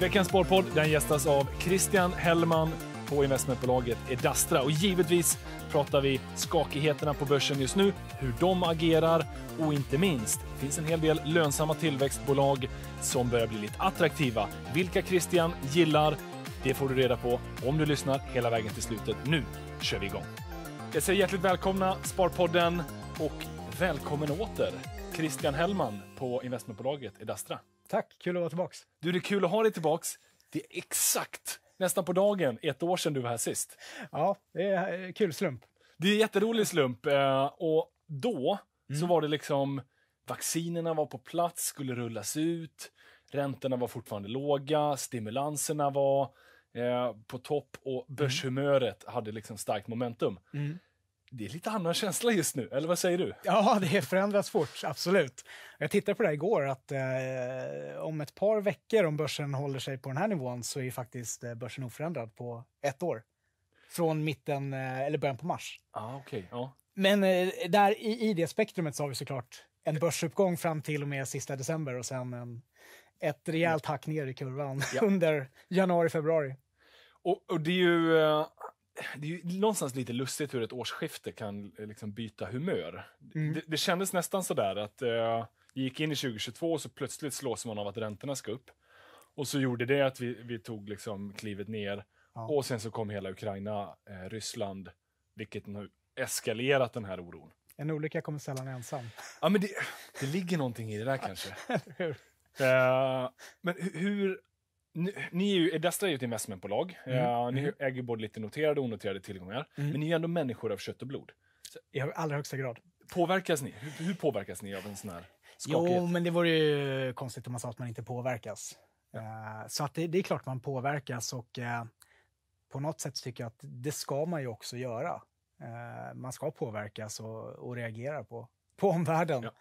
Veckans Sparpodd den gästas av Christian Hellman på investmentbolaget Edastra. Och givetvis pratar vi skakigheterna på börsen just nu, hur de agerar och inte minst, det finns en hel del lönsamma tillväxtbolag som börjar bli lite attraktiva. Vilka Christian gillar, det får du reda på om du lyssnar hela vägen till slutet. Nu kör vi igång! Jag säger hjärtligt välkomna Sparpodden och välkommen åter Christian Hellman på investmentbolaget Edastra. Tack, kul att vara tillbaks. Du, det är kul att ha dig tillbaks. Det är exakt nästan på dagen ett år sedan du var här sist. Ja, det är en kul slump. Det är en jätterolig slump eh, och då så var det liksom vaccinerna var på plats, skulle rullas ut, räntorna var fortfarande låga, stimulanserna var eh, på topp och börshumöret hade liksom starkt momentum. Det är lite annan känsla just nu, eller vad säger du? Ja, det förändras fort, absolut. Jag tittade på det igår, att eh, om ett par veckor, om börsen håller sig på den här nivån, så är faktiskt eh, börsen oförändrad på ett år. Från mitten, eh, eller början på mars. Ah, okej. Ja. Men eh, där i, i det spektrumet så har vi såklart en börsuppgång fram till och med sista december och sen en, ett rejält hack ner i kurvan Ja. under januari, februari. Och, och det är ju... Det är ju någonstans lite lustigt hur ett årsskifte kan eh, liksom byta humör. Det, det kändes nästan sådär att eh, vi gick in i 2022 och så plötsligt slås man av att räntorna ska upp. Och så gjorde det att vi, vi tog liksom klivet ner. Ja. Och sen så kom hela Ukraina, eh, Ryssland, vilket nu eskalerat den här oron. En olycka kommer sällan ensam. Ja, men det, det ligger någonting i det där kanske. Hur? Eh, men hu- hur... Ni, ni är ju, Edastra är ju ett investmentbolag. Eh, ni äger både lite noterade och onoterade tillgångar. Men ni är ju ändå människor av kött och blod. I allra högsta grad. Påverkas ni? Hur, hur påverkas ni av en sån här Jo, skakighet? men det vore ju konstigt om man sa att man inte påverkas. Eh, så att det, det är klart man påverkas och eh, på något sätt tycker jag att det ska man ju också göra. Eh, man ska påverkas och, och reagera på, på omvärlden. Ja.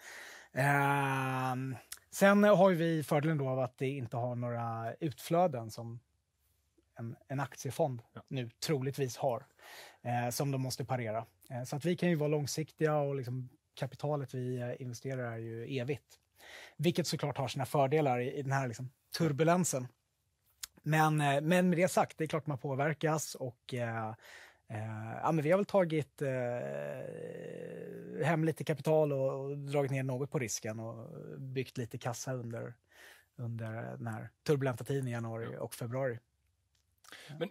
Sen har ju vi fördelen då av att det inte har några utflöden som en, en aktiefond Ja. nu troligtvis har, eh, som de måste parera. Eh, så att vi kan ju vara långsiktiga och liksom kapitalet vi eh, investerar är ju evigt. Vilket såklart har sina fördelar i, i den här liksom, turbulensen. Men, eh, men med det sagt, det är klart man påverkas och eh, eh, ja, men vi har väl tagit eh, hem lite kapital och, och dragit ner något på risken och byggt lite kassa under, under den här turbulenta tiden i januari och februari. Men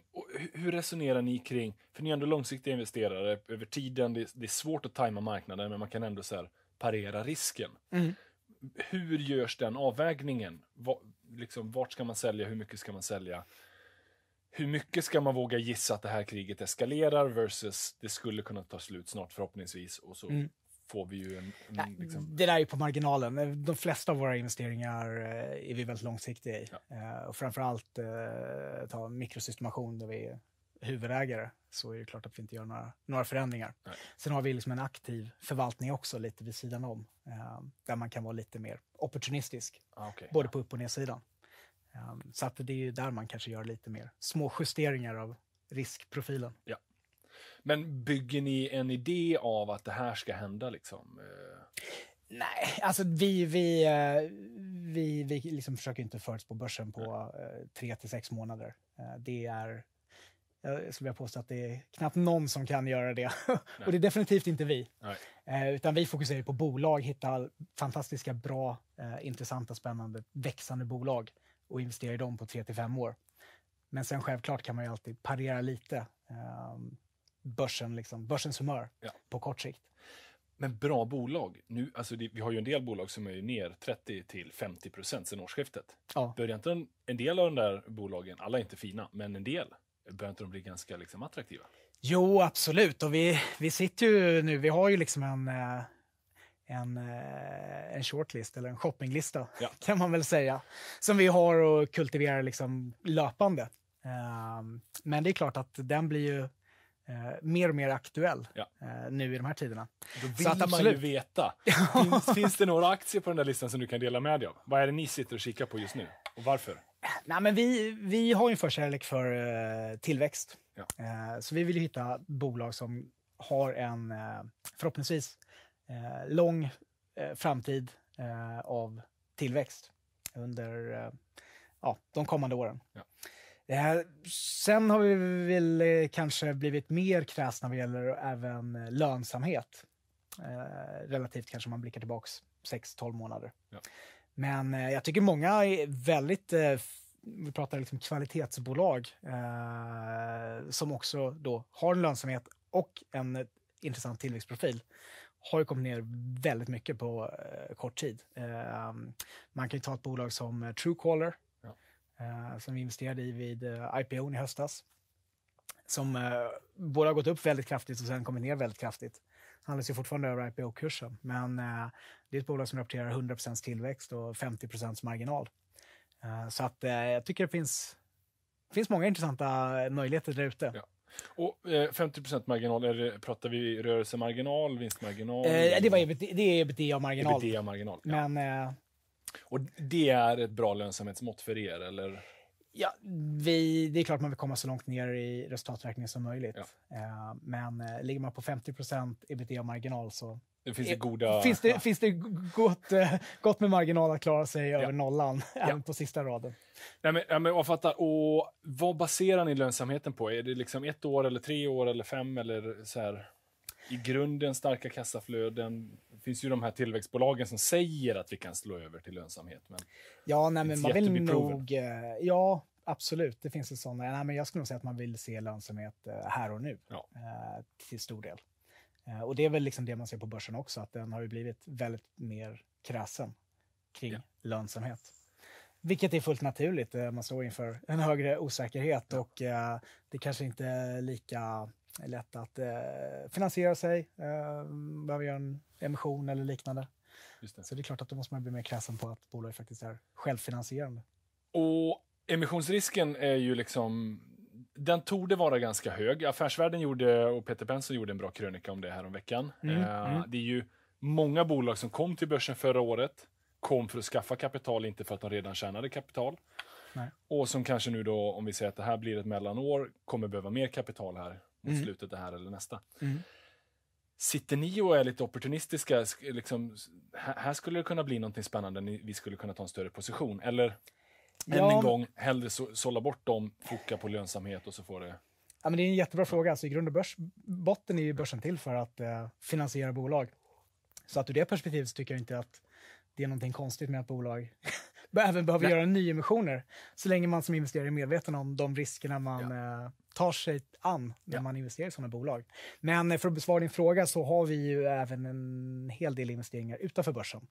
hur resonerar ni kring, för ni är ändå långsiktiga investerare över tiden, det, det är svårt att tajma marknaden, men man kan ändå så parera risken. Hur görs den avvägningen? Va, liksom, vart ska man sälja? Hur mycket ska man sälja? Hur mycket ska man våga gissa att det här kriget eskalerar versus det skulle kunna ta slut snart förhoppningsvis och så får vi ju en... en liksom, Det där är på marginalen. De flesta av våra investeringar eh, är vi väldigt långsiktiga i. Eh, Och framförallt eh, ta mikrosystemation där vi är huvudägare så är det klart att vi inte gör några, några förändringar. Nej. Sen har vi liksom en aktiv förvaltning också lite vid sidan om. eh, Där man kan vara lite mer opportunistisk. ah, okej. Både på upp och nedsidan. Eh, Så att det är ju där man kanske gör lite mer små justeringar av riskprofilen. Ja. Men bygger ni en idé av att det här ska hända liksom? Eh, Nej, alltså vi, vi, eh, vi, vi liksom försöker inte förutspå börsen på eh, tre till sex månader. Det är, jag skulle vilja påstå att det är knappt någon som kan göra det. och det är definitivt inte vi. nej. Utan vi fokuserar på bolag, hitta fantastiska, bra, intressanta, spännande, växande bolag och investera i dem på tre till fem år. Men sen självklart kan man ju alltid parera lite eh, börsen, liksom, börsens humör Ja. på kort sikt. Men bra bolag. Nu, alltså det, vi har ju en del bolag som är ju ner 30 till 50 procent sedan årsskiftet. Ja. Börjar inte en, en del av de där bolagen, alla är inte fina, men en del, börjar inte de bli ganska liksom, attraktiva? Jo, absolut. Och vi, vi sitter ju nu, vi har ju liksom en, eh, en, eh, en shortlist, eller en shoppinglista, Ja. kan man väl säga, som vi har och kultiverar liksom löpande. Ehm, Men det är klart att den blir ju eh, mer och mer aktuell Ja. eh, nu i de här tiderna. Då Så vill att man ju veta. Finns, finns det några aktier på den där listan som du kan dela med dig av? Vad är det ni sitter och kikar på just nu? Och varför? Nej, men vi, vi har ju en förkärlek för tillväxt. Ja. Så vi vill ju hitta bolag som har en, förhoppningsvis, eh, lång eh, framtid eh, av tillväxt under, eh, ja, de kommande åren. Ja. Eh, sen har vi väl eh, kanske blivit mer kräsna vad gäller även lönsamhet. Relativt kanske om man blickar tillbaks 6-12 månader. Ja. Men jag tycker många är väldigt, vi pratar liksom kvalitetsbolag eh, som också då har en lönsamhet och en intressant tillväxtprofil har ju kommit ner väldigt mycket på eh, kort tid. Eh, man kan ju ta ett bolag som eh, Truecaller Ja. eh, som vi investerade i vid eh, IPO i höstas. Som eh, både har gått upp väldigt kraftigt och sen kommit ner väldigt kraftigt. Handlas ju fortfarande över IPO-kursen, men det är ett bolag som rapporterar 100% tillväxt och 50% marginal. Så att jag tycker det finns, finns många intressanta möjligheter där ute. Ja. Och eh, 50% marginal, är det, pratar vi rörelsemarginal, vinstmarginal? Eh, det, var EBIT, det är ebitda-marginal. ebitda-marginal. Ja. Men eh, Och det är ett bra lönsamhetsmått för er, eller? Ja, vi, det är klart man vill komma så långt ner i resultaträkningen som möjligt. Ja. Eh, men eh, ligger man på 50% ebitda-marginal så Det finns det goda... finns det, finns det gott, eh, gott med marginal att klara sig Ja. över nollan, även på sista raden. Nej, men, ja, men jag fattar. Och vad baserar ni lönsamheten på? Är det liksom ett år, eller tre år, eller fem? Eller så här, I grunden starka kassaflöden. Det finns ju de här tillväxtbolagen som säger att vi kan slå över till lönsamhet. Men Ja, nej, men man vill nog... Eh, ja, absolut. Det finns ju sådana. Nej, men jag skulle nog säga att man vill se lönsamhet eh, här och nu Ja. eh, till stor del. Och det är väl liksom det man ser på börsen också, att den har ju blivit väldigt mer kräsen kring Ja. lönsamhet. Vilket är fullt naturligt. Man står inför en högre osäkerhet och det kanske inte är lika lätt att eh, finansiera sig, eh, behöver göra en emission eller liknande. det. Så det är klart att då måste man bli mer kräsen på att bolaget faktiskt är självfinansierande. Och emissionsrisken är ju liksom... Den torde vara ganska hög. Affärsvärlden gjorde, och Peter Benson gjorde en bra krönika om det här om veckan. Mm, Eh, mm. Det är ju många bolag som kom till börsen förra året, kom för att skaffa kapital, inte för att de redan tjänade kapital. Nej. Och som kanske nu då, om vi säger att det här blir ett mellanår, kommer behöva mer kapital här mot Mm. slutet det här eller nästa. Mm. Sitter ni och är lite opportunistiska? Sk- Liksom, här skulle det kunna bli någonting spännande, vi skulle kunna ta en större position. Eller än Ja, en gång, hellre så, sålla bort dem, foka på lönsamhet och så får det... Ja, men det är en jättebra fråga. Alltså, I grund och börs, botten är ju börsen till för att eh, finansiera bolag. Så att ur det perspektivet tycker jag inte att det är någonting konstigt med att bolag även behöver Nej. göra nyemissioner. Så länge man som investerare är medveten om de riskerna man eh, tar sig an när Ja. man investerar i sådana bolag. Men eh, för att besvara din fråga så har vi ju även en hel del investeringar utanför börsen.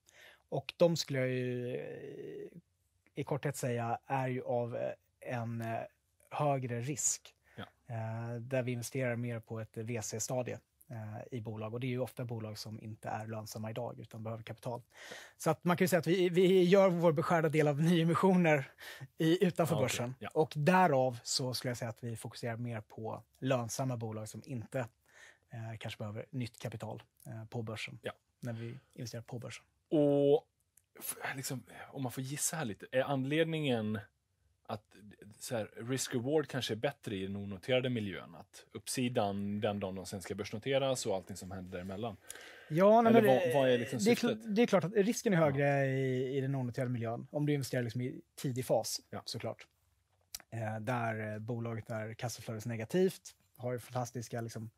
Och de skulle jag ju eh, i korthet säga är ju av en högre risk. Ja. Där vi investerar mer på ett VC-stadie i bolag. Och det är ju ofta bolag som inte är lönsamma idag utan behöver kapital. Så att man kan ju säga att vi, vi gör vår beskärda del av nyemissioner i, utanför Ja, okej. börsen. Ja. Och därav så skulle jag säga att vi fokuserar mer på lönsamma bolag som inte eh, kanske behöver nytt kapital eh, på börsen. Ja. När vi investerar på börsen. Och liksom, om man får gissa här lite, är anledningen att så här, risk-reward kanske är bättre i den onoterade miljön? Att uppsidan den dagen de sen ska börsnoteras och allting som händer däremellan. Ja, nej, Eller men det- vad- vad är liksom det, är det är klart att risken är högre i, i den onoterade miljön om du investerar liksom i tidig fas, Ja. såklart. Eh, där eh, bolaget är kassaflödesnegativt, har ju fantastiska liksom,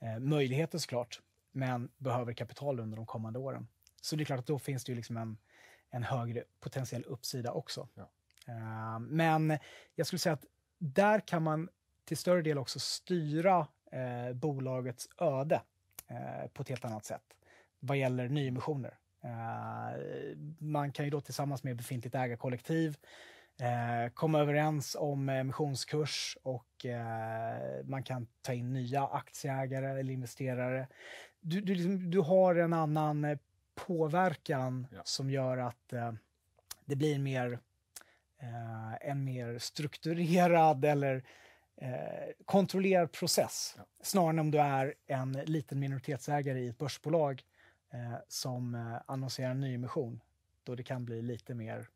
eh, möjligheter såklart, men behöver kapital under de kommande åren. Så det är klart att då finns det ju liksom en, en högre potentiell uppsida också. Ja. Eh, men jag skulle säga att där kan man till större del också styra eh, bolagets öde eh, på ett helt annat sätt vad gäller nyemissioner. Eh, man kan ju då tillsammans med befintligt ägarkollektiv eh, komma överens om emissionskurs och eh, man kan ta in nya aktieägare eller investerare. Du, du, liksom, du har en annan påverkan Ja. som gör att det blir mer, eh, en mer strukturerad eller eh, kontrollerad process. Ja. Snarare än om du är en liten minoritetsägare i ett börsbolag eh, som eh, annonserar en nyemission. Då det kan bli lite mer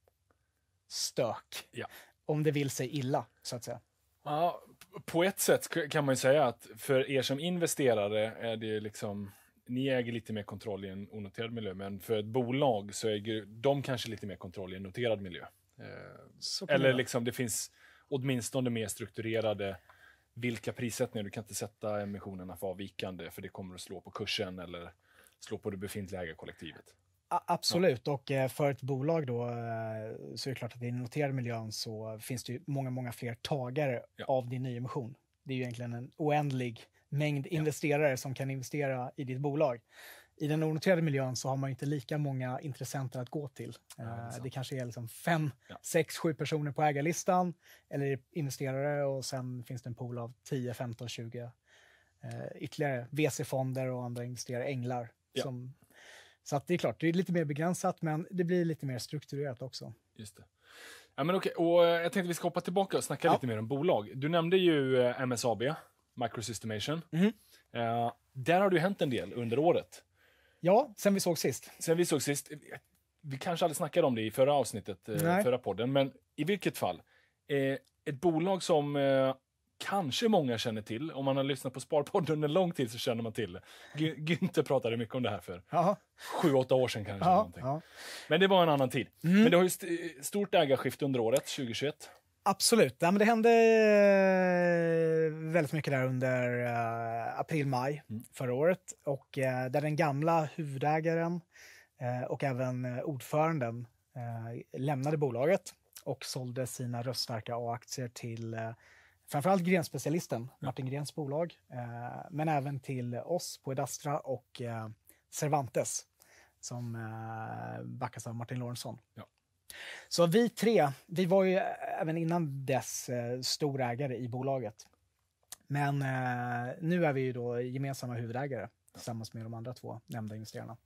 stök. Ja. Om det vill sig illa, så att säga. Ja, på ett sätt kan man ju säga att för er som investerare är det liksom ni äger lite mer kontroll i en onoterad miljö, men för ett bolag så äger de kanske lite mer kontroll i en noterad miljö. Eller liksom det finns åtminstone mer strukturerade vilka prissättningar. Du kan inte sätta emissionerna för avvikande för det kommer att slå på kursen eller slå på det befintliga ägarkollektivet. Absolut, och eh, för ett bolag då eh, så är det klart att i den noterade miljön så finns det ju många, många fler tagare Ja. av din nyemission. Det är ju egentligen en oändlig mängd investerare som kan investera i ditt bolag. I den onoterade miljön så har man inte lika många intressenter att gå till. det är Eh, det kanske är liksom fem, Ja. sex, sju personer på ägarlistan eller investerare och sen finns det en pool av 10, 15, 20 eh, ytterligare VC-fonder och andra investerare, änglar. Ja. Som, så att det är klart, det är lite mer begränsat men det blir lite mer strukturerat också. Just det. Ja, men okej, och eh, jag tänkte vi ska hoppa tillbaka och snacka Ja. lite mer om bolag. Du nämnde ju eh, MSAB, Microsystemation. Mhm. Eh, där har det ju hänt en del under året. Ja, sen vi såg sist. Sen vi såg sist, vi kanske aldrig snackade om det i förra avsnittet, eh, Nej. förra podden, men i vilket fall. Eh, ett bolag som eh, kanske många känner till, om man har lyssnat på Sparpodden under lång tid så känner man till det. Gü- Günther pratade mycket om det här för Ja, sju, åtta år sedan kanske. ja. Men det var en annan tid. Mm. Men det har ju st- stort ägarskifte under året, 2021. Absolut. Ja, men det hände eh, väldigt mycket där under eh, april-maj Mm. förra året. Och eh, där den gamla huvudägaren och även ordföranden lämnade bolaget och sålde sina röststarka A-aktier till framförallt grenspecialisten, Martin Grens bolag, men även till oss på Edastra och Cervantes som backas av Martin Lorentzon. Ja. Så vi tre, vi var ju även innan dess eh, storägare i bolaget. Men eh, nu är vi ju då gemensamma huvudägare tillsammans med de andra två nämnda investerarna.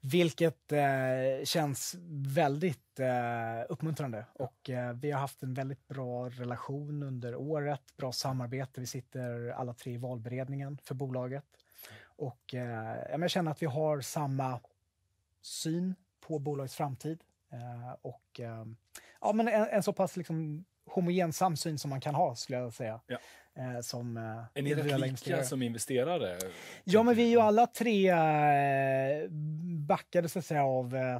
Vilket eh, känns väldigt eh, uppmuntrande och eh, vi har haft en väldigt bra relation under året, bra samarbete. Vi sitter alla tre i valberedningen för bolaget och eh, jag känner att vi har samma syn på bolagets framtid och eh, ja, men en, en så pass liksom homogen samsyn som man kan ha skulle jag säga. Ja. Eh, som eh, Är ni rätt lika investerare. som investerare? Ja, men vi är ju alla tre eh, backade så att säga av eh,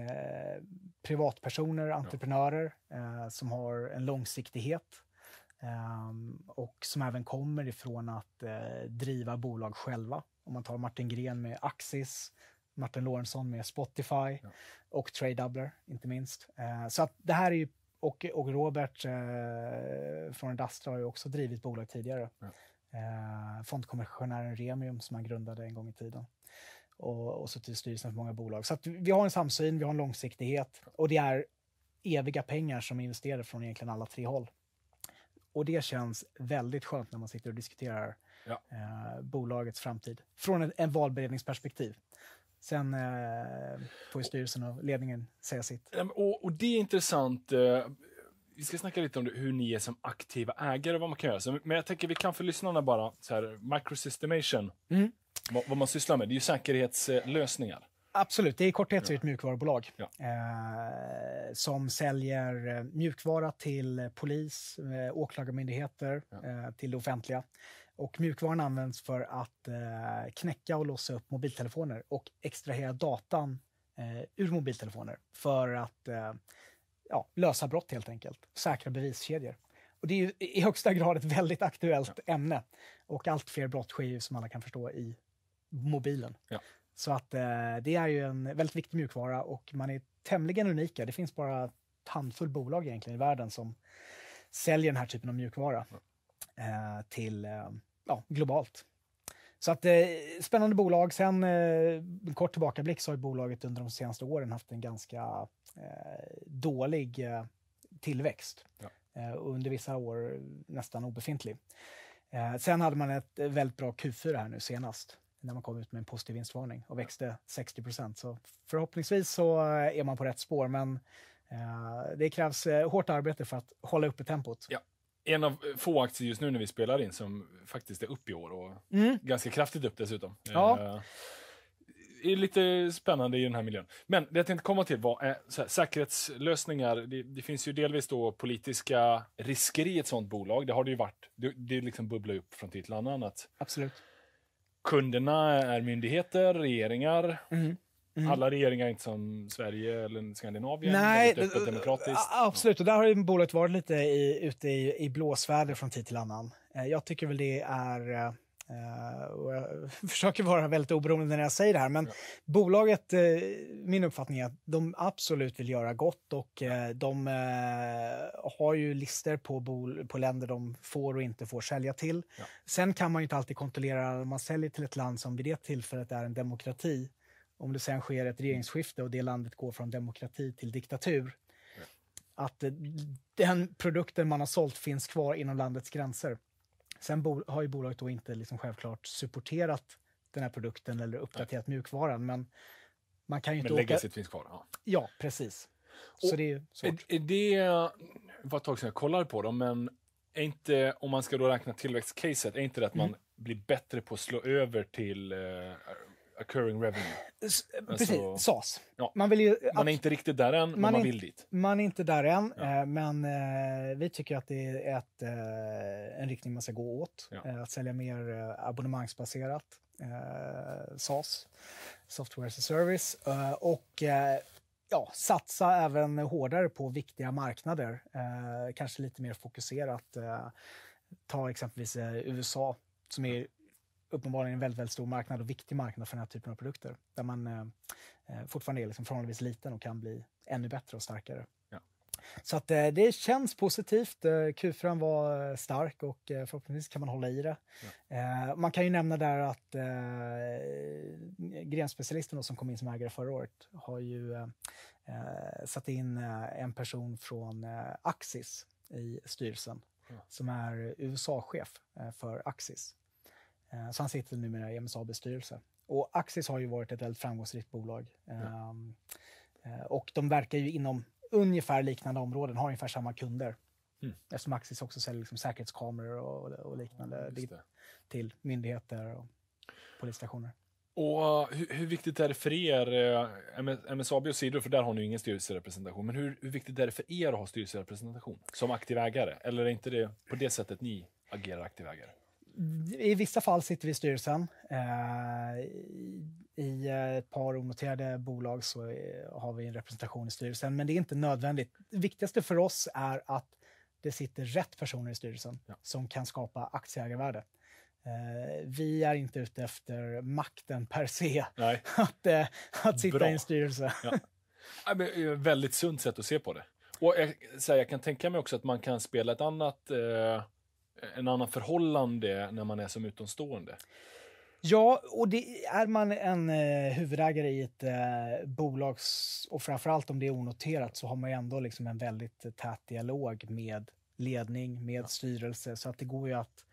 eh, privatpersoner, entreprenörer eh, som har en långsiktighet och som även kommer ifrån att eh, driva bolag själva. Om man tar Martin Gren med Axis, Martin Lorentzon med Spotify och Tradedoubler inte minst. Eh, så att det här är ju och, och Robert eh, från Dastra har ju också drivit bolag tidigare. Eh, fondkommissionären Remium som han grundade en gång i tiden. Och, och suttit i styrelsen för många bolag. Så att vi har en samsyn, vi har en långsiktighet och det är eviga pengar som investerar från egentligen alla tre håll. Och det känns väldigt skönt när man sitter och diskuterar Ja. eh, bolagets framtid från en, en valberedningsperspektiv. Sen eh, får styrelsen och ledningen säga sitt. Ja, Och, och det är intressant. eh, Vi ska snacka lite om det, hur ni är som aktiva ägare och vad man kan göra. Så, men jag tänker vi kan för lyssnarna bara, så här, microsystemation, Mm. vad, vad man sysslar med, det är ju säkerhetslösningar. Absolut, det är i korthet så är det ett mjukvarubolag Ja. eh, som säljer eh, mjukvara till polis, eh, åklagarmyndigheter, eh, till det offentliga. Och mjukvaran används för att eh, knäcka och låsa upp mobiltelefoner och extrahera datan eh, ur mobiltelefoner för att eh, ja, lösa brott helt enkelt, säkra beviskedjor. Och det är ju i högsta grad ett väldigt aktuellt ämne. Och allt fler brott sker ju som alla kan förstå i mobilen. Ja. Så att eh, det är ju en väldigt viktig mjukvara och man är tämligen unika. Det finns bara ett handfull bolag egentligen i världen som säljer den här typen av mjukvara eh, till eh, ja, globalt. Så att eh, spännande bolag. Sen eh, kort tillbakablick så har bolaget under de senaste åren haft en ganska eh, dålig eh, tillväxt. Ja. Eh, under vissa år nästan obefintlig. Eh, sen hade man ett väldigt bra Q4 här nu senast när man kom ut med en positiv vinstvarning och växte 60 procent. Så förhoppningsvis så eh, är man på rätt spår, men det krävs hårt arbete för att hålla uppe tempot. Ja. En av få aktier just nu när vi spelar in som faktiskt är upp i år och Mm. ganska kraftigt upp dessutom. Ja. Eh, är lite spännande i den här miljön. Men det jag tänkte komma till var eh, här, säkerhetslösningar. Det, det finns ju delvis då politiska risker i ett sånt bolag. Det har det ju varit. Det, det liksom bubblar upp från tid till annan att Absolut. kunderna är myndigheter, regeringar. Mm. Mm. Alla regeringar är inte som Sverige eller Skandinavien. Nej, väldigt öppet demokratiskt. absolut. Och där har ju bolaget varit lite i, ute i, i blåsväder från tid till annan. Eh, Jag tycker väl det är... eh, och jag försöker vara väldigt oberoende när jag säger det här, men Ja. bolaget, eh, min uppfattning är att de absolut vill göra gott och de har ju listor på, bol, på länder de får och inte får sälja till. Ja. Sen kan man ju inte alltid kontrollera man säljer till ett land som vid det tillfället är en demokrati. Om det sen sker ett regeringsskifte och det landet går från demokrati till diktatur. Att eh, den produkten man har sålt finns kvar inom landets gränser. Sen har ju bolaget då inte liksom självklart supporterat den här produkten eller uppdaterat mjukvaran. Men man kan ju Men inte åka... legacyt finns kvar. Ja. Ja, precis. Så det är svårt. Är, det, var ett tag sedan jag kollade på dem, men är inte, om man ska då räkna tillväxtcaset, är inte det att man Mm. blir bättre på att slå över till eh, occurring revenue? S- alltså- Precis, SAS. Ja. Man, vill ju, Man är inte riktigt där än, men man, vill dit. man är inte där än, Ja. eh, men eh, vi tycker att det är ett, eh, en riktning man ska gå åt. Ja. Eh, att sälja mer eh, abonnemangsbaserat, eh, SAS, Software as a Service. Eh, och eh, ja, satsa även hårdare på viktiga marknader. Eh, kanske lite mer fokuserat. Eh, ta exempelvis eh, USA som är uppenbarligen en väldigt, väldigt stor marknad och viktig marknad för den här typen av produkter. Där man eh, eh, fortfarande är liksom förhållandevis liten och kan bli ännu bättre och starkare. Ja. Så att eh, det känns positivt. Eh, Q4 var eh, stark och förhoppningsvis kan man hålla i det. Eh, man kan ju nämna där att eh, grenspecialisten som kom in som ägare förra året har ju satt in en person från Axis i styrelsen Ja. som är USA-chef för Axis. Eh, Så han sitter numera i MSABs styrelse. Och Axis har ju varit ett väldigt framgångsrikt bolag. Ehm, eh, Och de verkar ju inom ungefär liknande områden, har ungefär samma kunder. Mm. Eftersom Axis också säljer liksom säkerhetskameror och, och liknande det. till myndigheter och polisstationer. Och uh, hur, hur viktigt är det för er, MSAB och Sidor, för där har ni ju ingen styrelserepresentation, men hur, hur viktigt är det för er att ha styrelserepresentation som aktiv ägare? Eller är inte det på det sättet ni agerar aktiv ägare? I vissa fall sitter vi i styrelsen. Eh, i, ett par onoterade bolag så eh, har vi en representation i styrelsen, men det är inte nödvändigt. Det viktigaste för oss är att det sitter rätt personer i styrelsen Ja. som kan skapa aktieägarvärde. Eh, vi är inte ute efter makten per se, Nej. att, att sitta Bra. i en styrelse. Ja, men, det är ett väldigt sunt sätt att se på det. Och jag, här, jag kan tänka mig också att man kan spela ett annat, eh, en annan förhållande när man är som utomstående. Ja, och det är man en eh, huvudägare i ett eh, bolag och framförallt om det är onoterat så har man ändå liksom en väldigt eh, tät dialog med ledning, med styrelse så att det går ju att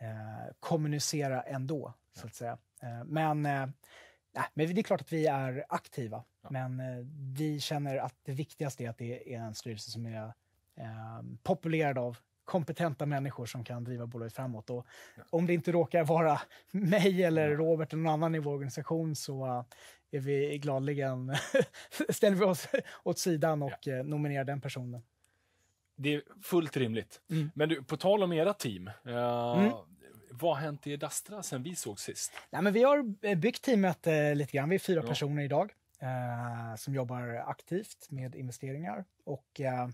eh, kommunicera ändå, så att säga. Eh, men, eh, nej, men det är klart att vi är aktiva, Ja. men eh, vi känner att det viktigaste är att det är en styrelse som är eh, populerad av kompetenta människor som kan driva bolaget framåt. Och om det inte råkar vara mig eller Ja. Robert eller någon annan i vår organisation så uh, är vi gladeligen ställer vi oss åt sidan och eh, nominerar den personen. Det är fullt rimligt. Mm. Men du, på tal om era team. Eh, Mm. Vad har hänt i Dastra sen vi såg sist? Nej, men vi har eh, byggt teamet eh, lite grann. Vi är fyra Ja. personer idag eh, som jobbar aktivt med investeringar. Och eh,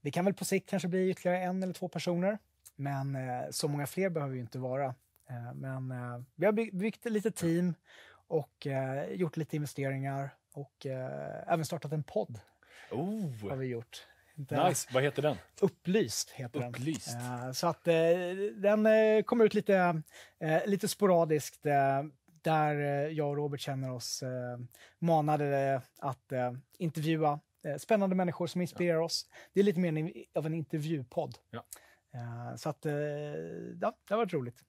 vi kan väl på sikt kanske bli ytterligare en eller två personer. Men eh, så många fler behöver vi inte vara. Eh, men eh, vi har byggt, litet team och eh, gjort lite investeringar och även startat en podd har Oh, vi gjort. Inte- nice. Vad heter den? Upplyst heter den. Upplyst. Eh, så att eh, den eh, kommer ut lite, lite sporadiskt. Där eh, jag och Robert känner oss eh, manade att eh, intervjua spännande människor som inspirerar oss. Det är lite mer av en intervjupodd. Ja. Så att, ja, det har varit roligt.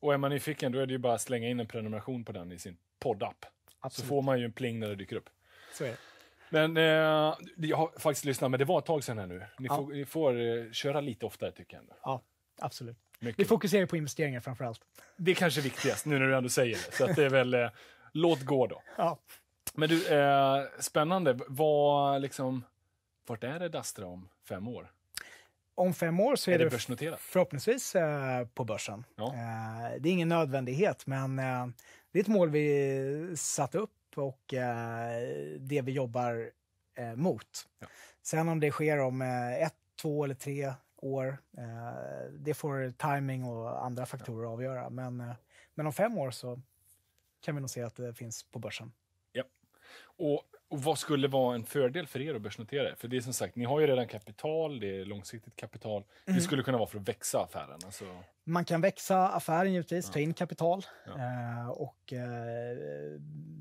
Och är man nyfiken, då är det ju bara att slänga in en prenumeration på den i sin poddapp. Så får man ju en pling när det dyker upp. Så är det. Men eh, jag har faktiskt lyssnat, men det var ett tag sedan här nu. Ni Ja. får, ni får eh, köra lite oftare tycker jag ändå. Ja, absolut. Mycket. Vi fokuserar på investeringar framför allt. Det är kanske viktigast nu när du ändå säger det. Så att det är väl, eh, låt gå då. Ja. Men du, eh, spännande. Vad liksom, vart är det Dastra om fem år? Om fem år så är, Är det börsnoterat? förhoppningsvis eh, på börsen. Ja. Eh, det är ingen nödvändighet, men eh, det är ett mål vi satt upp och eh, det vi jobbar mot. Ja. Sen om det sker om ett, två eller tre år, eh, det får timing och andra faktorer avgöra. Men, eh, men om fem år så kan vi nog se att det finns på börsen. Och, och vad skulle vara en fördel för er att börsnotera? För det är som sagt, ni har ju redan kapital, det är långsiktigt kapital. Mm. Det skulle kunna vara för att växa affären. Alltså, Man kan växa affären givetvis, Ja. ta in kapital Ja. eh, och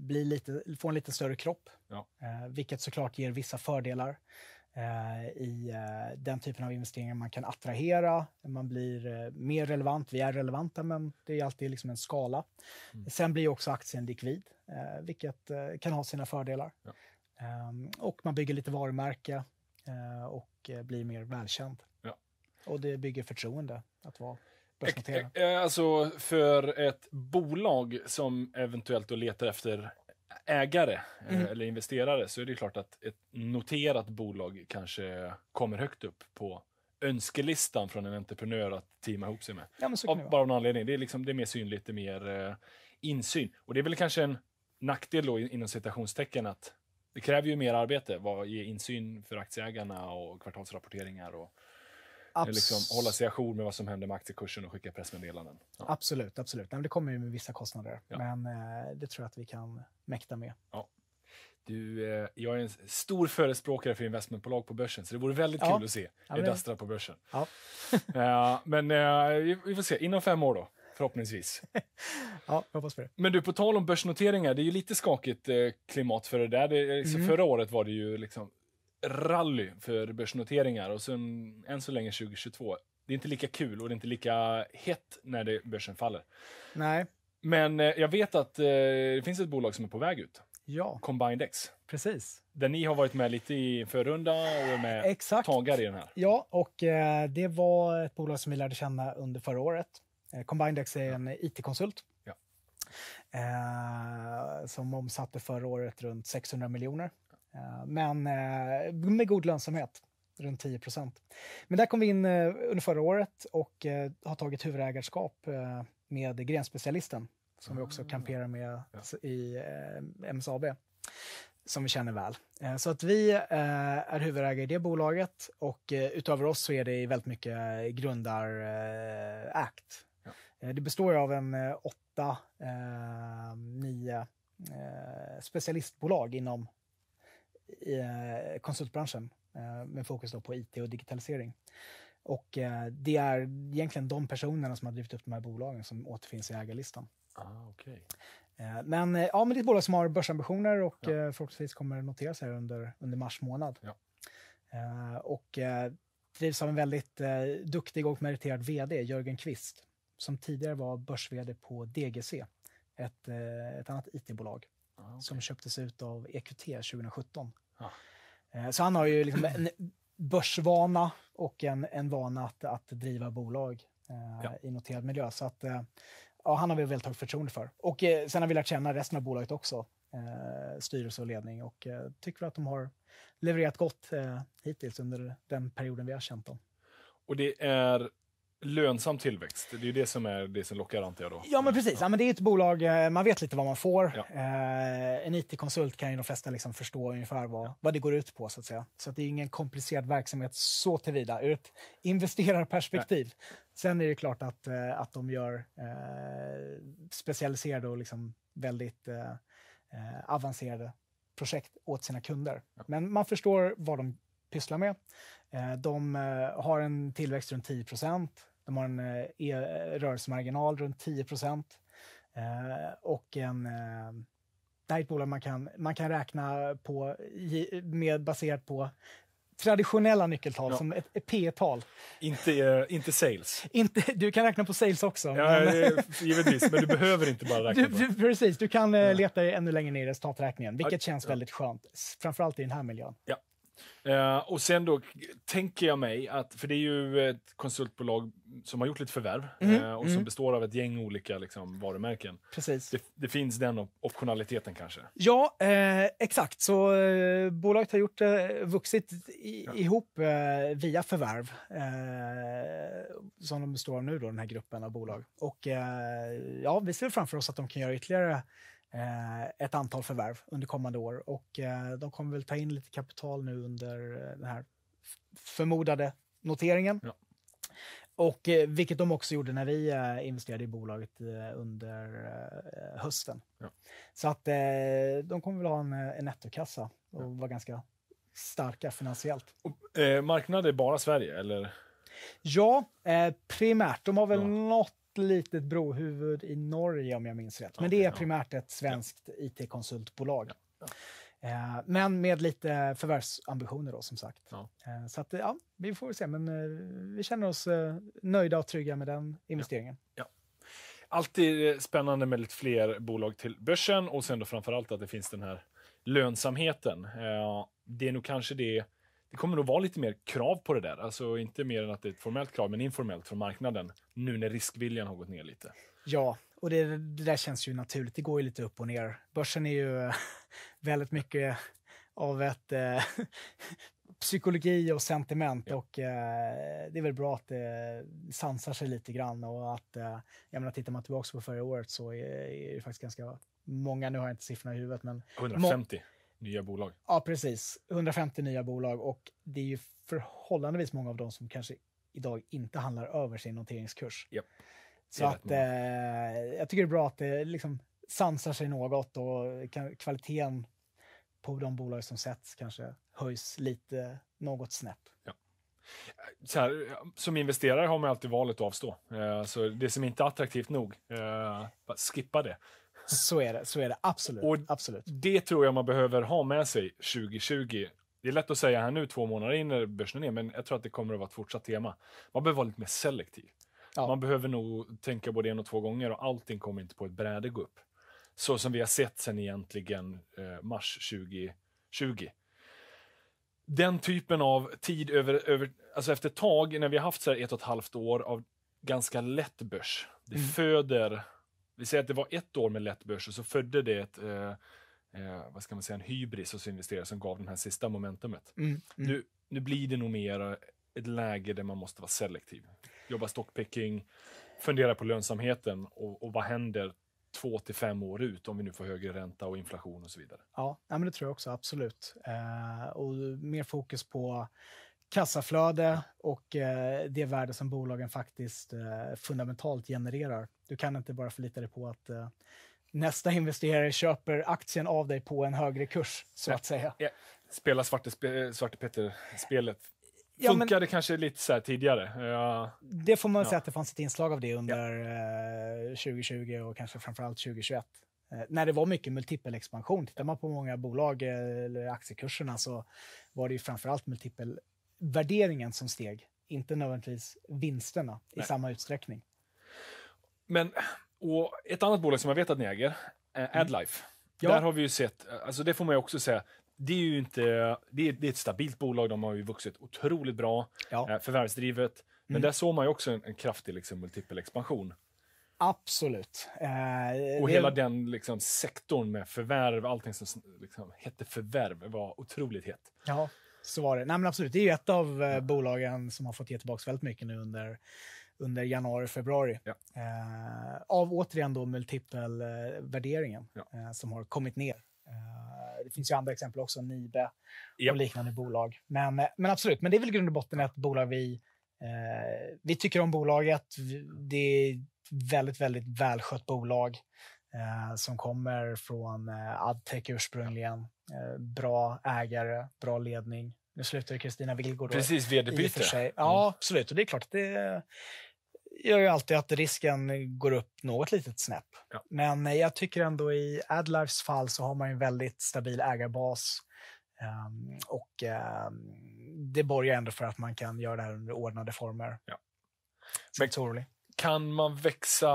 bli lite, få en lite större kropp. Ja. Vilket såklart ger vissa fördelar i eh, den typen av investeringar. Man kan attrahera, man blir eh, mer relevant. Vi är relevanta, men det är alltid liksom en skala. Mm. Sen blir också aktien likvid, eh, vilket eh, kan ha sina fördelar. Ja. Ehm, och man bygger lite varumärke eh, och eh, blir mer välkänd. Ja. Och det bygger förtroende att vara börsnoterad. eh, Alltså för ett bolag som eventuellt letar efter ägare eh, Mm. eller investerare så är det klart att ett noterat bolag kanske kommer högt upp på önskelistan från en entreprenör att teama ihop sig med. Ja, Av, bara av en anledning. Det är, liksom, det är mer synligt, det är mer eh, insyn. Och det är väl kanske en nackdel då in- inom citationstecken att det kräver ju mer arbete. Vad ge insyn för aktieägarna och kvartalsrapporteringar och Abs- liksom hålla sig ajour med vad som händer med aktiekursen och skicka pressmeddelanden. Ja. Absolut, absolut. Det kommer ju med vissa kostnader, Ja. men eh, det tror jag att vi kan mäkta med. Du, eh, jag är en stor förespråkare för investmentbolag på börsen, så det vore väldigt Ja. kul att se Ja, Edastra på börsen. Ja. Eh, men vi- får se, inom fem år då, förhoppningsvis. Ja, jag hoppas på det. Men du, på tal om börsnoteringar, det är ju lite skakigt klimat för det där. Det, liksom, Mm. Förra året var det ju liksom rally för börsnoteringar och sen än så länge 2022. Det är inte lika kul och det är inte lika hett när det, börsen faller. Nej, Men eh, jag vet att eh, det finns ett bolag som är på väg ut, ja, Combined X. precis. Där ni har varit med lite i förrunda och med Exakt. tagare i den här. Ja, och eh, det var ett bolag som vi lärde känna under förra året. Eh, Combinedex är en IT-konsult. Ja. Eh, som omsatte förra året runt 600 miljoner. Eh, men eh, med god lönsamhet, runt 10 procent. Men där kom vi in eh, under förra året och har tagit huvudägarskap med Grenspecialisten som vi också Ah. kamperar med Ja. i MSAB som vi känner väl. Så att vi är huvudägare i det bolaget och utöver oss så är det väldigt mycket grundar-act. Ja. Det består av en åtta, nio specialistbolag inom eh, konsultbranschen eh, med fokus på IT och digitalisering. Och eh, det är egentligen de personerna som har drivit upp de här bolagen som återfinns i ägarlistan. Ah, okay. Men, ja, men det är ett bolag som har börsambitioner och Ja. förhoppningsvis kommer noteras här under, under mars månad. Ja. Och drivs av en väldigt duktig och meriterad vd, Jörgen Kvist, som tidigare var börs-vd på DGC, ett, ett annat IT-bolag Ah, okay. som köptes ut av EQT 2017. Ja. Eh, Så han har ju liksom en börsvana och en, en vana att, att driva bolag eh, Ja. i noterad miljö. Så att, eh, ja, han har vi väl tagit förtroende för. Och eh, sen har vi lärt känna resten av bolaget också, eh, styrelse och ledning, och eh, tycker att de har levererat gott eh, hittills under den perioden vi har känt dem. Och det är lönsam tillväxt. Det är ju det som är det som lockar antar jag då. Ja, men precis. Ja, men det är ett bolag, eh, man vet lite vad man får. Ja. Eh, en IT-konsult kan ju de flesta liksom förstå ungefär vad, vad det går ut på. så att säga. Så att det är ingen komplicerad verksamhet så tillvida, ur ett investerarperspektiv. Sen är det klart att, eh, att de gör eh, specialiserade och liksom väldigt eh, avancerade projekt åt sina kunder. Ja. Men man förstår vad de pysslar med. Eh, de eh, har en tillväxt runt 10% De har en eh, e- rörelsemarginal runt 10 eh, och en... Det här är ett bolag man kan, man kan räkna på med, baserat på traditionella nyckeltal Ja. som ett, ett P-tal. Inte, eh, inte sales. Inte, du kan räkna på sales också. Ja, men- givetvis, men du behöver inte bara räkna du, på du, precis, du kan Ja. leta ännu längre ner i resultaträkningen, vilket Ja, känns ja. väldigt skönt. Framförallt i den här miljön. Eh, och sen då tänker jag mig att, för det är ju ett konsultbolag som har gjort lite förvärv Mm, eh, och som mm. består av ett gäng olika liksom, varumärken. Precis. Det, det finns den op- optionaliteten kanske. Ja, eh, exakt. Så eh, bolaget har gjort eh, vuxit i, Ja. ihop eh, via förvärv som de består av nu, då, den här gruppen av bolag. Och ja, vi ser framför oss att de kan göra ytterligare ett antal förvärv under kommande år och eh, de kommer väl ta in lite kapital nu under eh, den här förmodade noteringen. Ja. Och eh, vilket de också gjorde när vi eh, investerade i bolaget eh, under eh, hösten. Ja. Så att eh, de kommer väl ha en, eh, en nettokassa och vara ganska starka finansiellt. Och, eh, marknad är bara Sverige, eller? Ja, eh, primärt. De har väl Ja. något litet brohuvud i Norge om jag minns rätt. Men det är ja. primärt ett svenskt IT-konsultbolag. Ja, Eh, men med lite förvärvsambitioner då som sagt. Ja. Eh, så att, ja, vi får se. Men eh, vi känner oss nöjda och trygga med den investeringen. Alltid eh, spännande med lite fler bolag till börsen och sen då framförallt att det finns den här lönsamheten. Det är nog kanske det. Det kommer nog vara lite mer krav på det där, alltså inte mer än att det är ett formellt krav, men informellt från marknaden nu när riskviljan har gått ner lite. Ja, och det, det där känns ju naturligt. Det går ju lite upp och ner. Börsen är ju eh, väldigt mycket av ett eh, psykologi och sentiment Ja. och eh, det är väl bra att det sansar sig lite grann och att, eh, jag menar, tittar man tillbaka på förra året så är, är det faktiskt ganska många, nu har jag inte siffrorna i huvudet, men 150 nya bolag. ja, precis, 150 nya bolag och det är ju förhållandevis många av dem som kanske idag inte handlar över sin noteringskurs. Japp. Så att eh, jag tycker det är bra att det liksom sansar sig något och kan, kvaliteten på de bolag som sätts kanske höjs lite, något snäpp. Så här, som investerare har man alltid valet att avstå. Eh, så det som inte är attraktivt nog, eh, skippa det. Så är det, så är det absolut. Och- absolut. Det tror jag man behöver ha med sig 2020. Det är lätt att säga här nu, två månader in när börsen är ner, men jag tror att det kommer att vara ett fortsatt tema. Man behöver vara lite mer selektiv. Ja. Man behöver nog tänka både en och två gånger och allting kommer inte på ett bräde gå upp. Så som vi har sett sedan egentligen eh, mars 2020. Den typen av tid över, över, alltså efter ett tag, när vi har haft så här ett och ett halvt år av ganska lätt börs, det Mm. föder, vi säger att det var ett år med lätt börs och så födde det ett, eh, eh, vad ska man säga, en hybris hos investerare som gav den här sista momentumet. Mm, mm. Nu, nu blir det nog mer ett läge där man måste vara selektiv. Jobba stockpicking, fundera på lönsamheten och, och vad händer två till fem år ut om vi nu får högre ränta och inflation och så vidare. Ja, ja, men det tror jag också, absolut. Eh, och mer fokus på kassaflöde och eh, det värde som bolagen faktiskt eh, fundamentalt genererar. Du kan inte bara förlita dig på att eh, nästa investerare köper aktien av dig på en högre kurs, så Ja. att säga. Spela Svarte, spe, Svarte Petter-spelet. Ja, men- Funkade kanske lite så här tidigare. Ja, Det får man Ja. säga att det fanns ett inslag av det under eh, 2020 och kanske framförallt 2021. Eh, när det var mycket multipelexpansion. Tittar man på många bolag eh, eller aktiekurserna så var det ju framförallt multipelvärderingen som steg. Inte nödvändigtvis vinsterna i Nej. samma utsträckning. Men och ett annat bolag som jag vet att ni äger, eh, AdLife. Mm. Ja. Där har vi ju sett, alltså det får man ju också säga, det är ju inte, det är, det är ett stabilt bolag, de har ju vuxit otroligt bra, Ja, eh, förvärvsdrivet. Men Mm. där såg man ju också en, en kraftig liksom, multipelexpansion. absolut. Eh, Och det- hela den liksom, sektorn med förvärv, allting som liksom, hette förvärv var otroligt hett. Ja, så var det. Nej, men absolut. Det är ju ett av eh, bolagen som har fått ge tillbaka väldigt mycket nu under, under januari, februari. Ja. Eh, av återigen då multipelvärderingen Ja. eh, som har kommit ner. Eh, det finns ju andra exempel också, Nibe Japp. och liknande bolag. Men, eh, men absolut, men det är väl grund och botten ett bolag vi, eh, vi tycker om bolaget. Det är ett väldigt, väldigt välskött bolag eh, som kommer från Adtech ursprungligen. Bra ägare, bra ledning. Nu slutar Kristina Willgård. Precis, vd-byte. sig. Ja, absolut. Och det är klart att det gör ju alltid att risken går upp något litet snäpp. Ja. Men eh, jag tycker ändå i Adlifes fall så har man en väldigt stabil ägarbas. Ehm, och ehm, det borgar ändå för att man kan göra det här under ordnade former. Ja. Men-. Kan man växa,